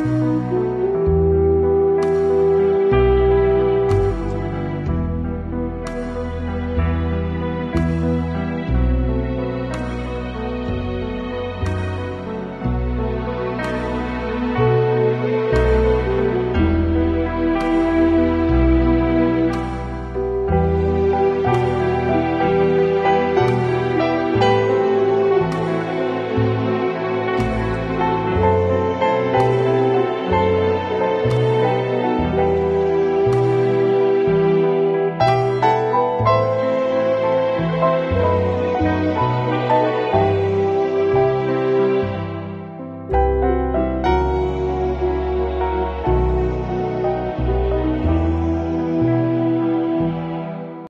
Música